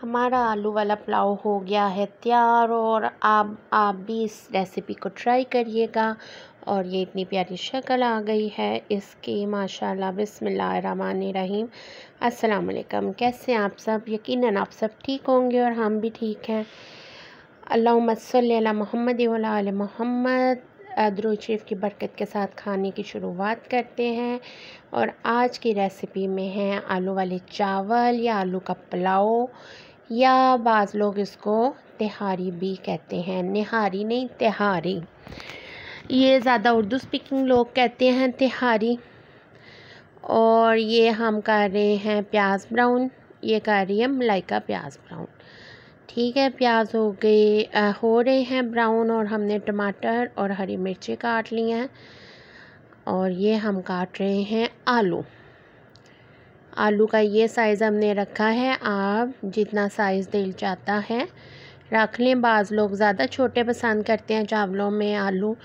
हमारा आलू वाला पुलाव हो गया है तैयार और आप आप भी इस रेसिपी को ट्राई करिएगा। और ये इतनी प्यारी शक्ल आ गई है इसकी, माशाल्लाह, बिस्मिल्लाहिर्रहमानिर्रहीम। अस्सलाम वालेकुम कैसे आप सब? यकीनन आप सब ठीक होंगे और हम भी ठीक हैं। अल्लाह सल्ली मोहम्मद वाल मोहम्मद। दरूद शरीफ की बरकत के साथ खाने की शुरुआत करते हैं। और आज की रेसिपी में है आलू वाले चावल या आलू का पुलाव। या बाज़ लोग इसको तिहारी भी कहते हैं। निहारी नहीं, तिहारी। ये ज़्यादा उर्दू स्पीकिंग लोग कहते हैं, तिहारी। और ये हम कर रहे हैं प्याज ब्राउन। ये कर रही है मलाई का प्याज ब्राउन। ठीक है, प्याज हो गए हो रहे हैं ब्राउन और हमने टमाटर और हरी मिर्ची काट ली हैं। और ये हम काट रहे हैं आलू। आलू का ये साइज़ हमने रखा है। आप जितना साइज़ दिल चाहता है रख लें। बाज़ लोग ज़्यादा छोटे पसंद करते हैं चावलों में आलू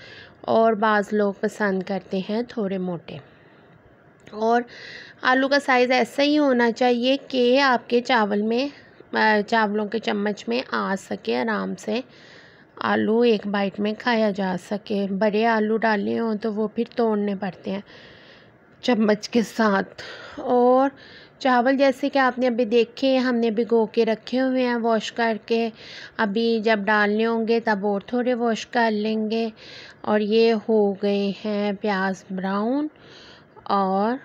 और बाज़ लोग पसंद करते हैं थोड़े मोटे। और आलू का साइज़ ऐसा ही होना चाहिए कि आपके चावल में चावलों के चम्मच में आ सके आराम से। आलू एक बाइट में खाया जा सके। बड़े आलू डाले हों तो वो फिर तोड़ने पड़ते हैं। चम्मच के साथ। और चावल जैसे कि आपने अभी देखे, हमने भिगो के रखे हुए हैं वॉश करके। अभी जब डालने होंगे, तब और थोड़े वॉश कर लेंगे। और ये हो गए हैं प्याज ब्राउन। और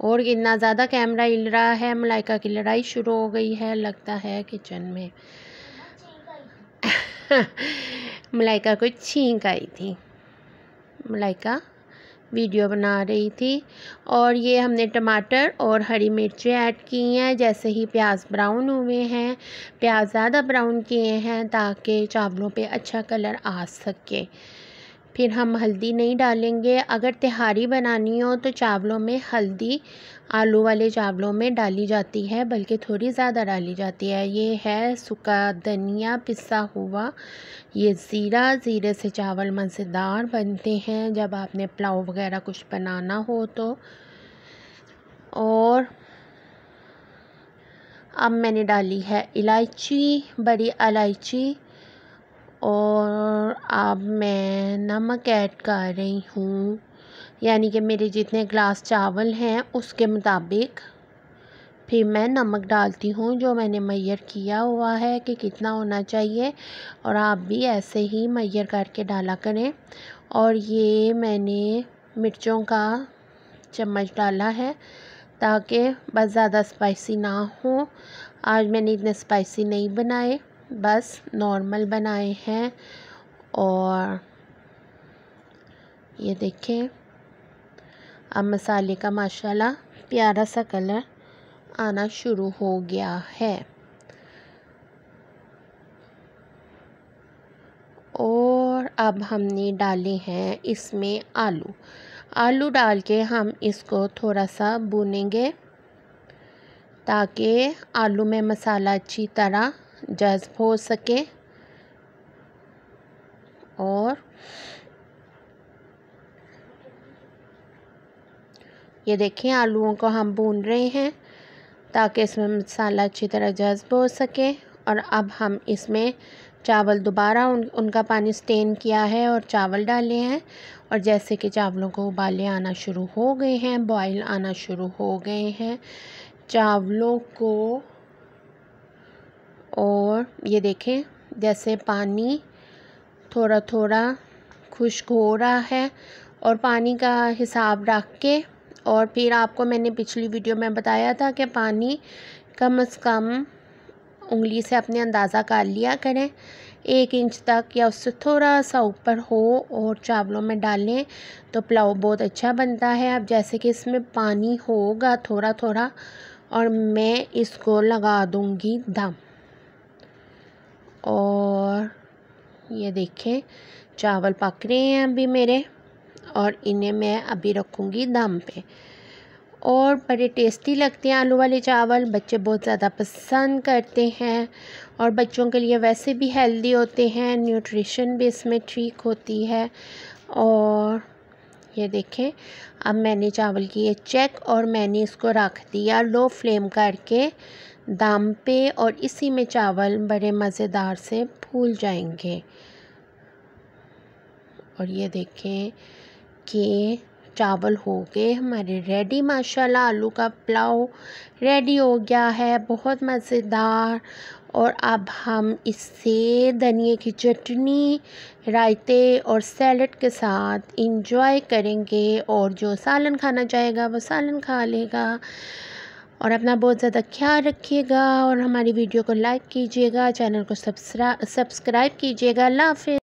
और इतना ज़्यादा कैमरा हिल रहा है, मलाइका की लड़ाई शुरू हो गई है, लगता है किचन में। मलाइका को छींक आई थी। मलाइका? वीडियो बना रही थी। और ये हमने टमाटर और हरी मिर्चें ऐड की हैं, जैसे ही प्याज ब्राउन हुए हैं। प्याज ज़्यादा ब्राउन किए हैं ताकि चावलों पे अच्छा कलर आ सके। फिर हम हल्दी नहीं डालेंगे। अगर तिहारी बनानी हो तो चावलों में हल्दी, आलू वाले चावलों में डाली जाती है, बल्कि थोड़ी ज़्यादा डाली जाती है। ये है सूखा धनिया पिसा हुआ। ये ज़ीरा, ज़ीरे से चावल मज़ेदार बनते हैं। जब आपने पुलाव वगैरह कुछ बनाना हो तो। और अब मैंने डाली है इलायची, बड़ी इलायची। और अब मैं नमक ऐड कर रही हूँ। यानी कि मेरे जितने ग्लास चावल हैं, उसके मुताबिक फिर मैं नमक डालती हूँ, जो मैंने मैयर किया हुआ है कि कितना होना चाहिए। और आप भी ऐसे ही मैयर करके डाला करें। और ये मैंने मिर्चों का चम्मच डाला है, ताकि बस ज़्यादा स्पाइसी ना हो। आज मैंने इतने स्पाइसी नहीं बनाए। बस नॉर्मल बनाए हैं और ये देखें, अब मसाले का माशाल्लाह प्यारा सा कलर आना शुरू हो गया है। और अब हमने डाले हैं इसमें आलू। आलू डाल के हम इसको थोड़ा सा भूनेंगे ताकि आलू में मसाला अच्छी तरह जज्ब हो सके और ये देखें, आलूओं को हम भून रहे हैं ताकि इसमें मसाला अच्छी तरह जज्ब हो सके और अब हम इसमें चावल दोबारा उन, उनका पानी स्टेन किया है और चावल डाले हैं और जैसे कि चावलों को उबाले आना शुरू हो गए हैं, बॉयल आना शुरू हो गए हैं। चावलों को और ये देखें, जैसे पानी थोड़ा थोड़ा खुश्क हो रहा है और पानी का हिसाब रख के और फिर आपको मैंने पिछली वीडियो में बताया था कि पानी कम से कम उंगली से अपने अंदाज़ा कर लिया करें। एक इंच तक या उससे थोड़ा सा ऊपर हो और चावलों में डालें तो पुलाव बहुत अच्छा बनता है। अब जैसे कि इसमें पानी होगा थोड़ा थोड़ा और मैं इसको लगा दूँगी दम और ये देखें, चावल पक रहे हैं अभी मेरे और इन्हें मैं अभी रखूँगी दम पे। और बड़े टेस्टी लगते हैं आलू वाले चावल, बच्चे बहुत ज़्यादा पसंद करते हैं और बच्चों के लिए वैसे भी हेल्दी होते हैं न्यूट्रिशन भी इसमें ठीक होती है और ये देखें। अब मैंने चावल की ये चेक और मैंने इसको रख दिया लो फ्लेम करके दाम पे और इसी में चावल बड़े मज़ेदार से फूल जाएँगे। और ये देखें कि चावल हो गए हमारे रेडी माशाल्लाह आलू का पुलाव रेडी हो गया है। बहुत मज़ेदार। और अब हम इससे धनिए की चटनी, रायते और सैलड के साथ इंजॉय करेंगे। और जो सालन खाना चाहेगा, वो सालन खा लेगा। और अपना बहुत ज़्यादा ख्याल रखिएगा। और हमारी वीडियो को लाइक कीजिएगा। चैनल को सब्सक्राइब कीजिएगा। अल्लाह हाफिज़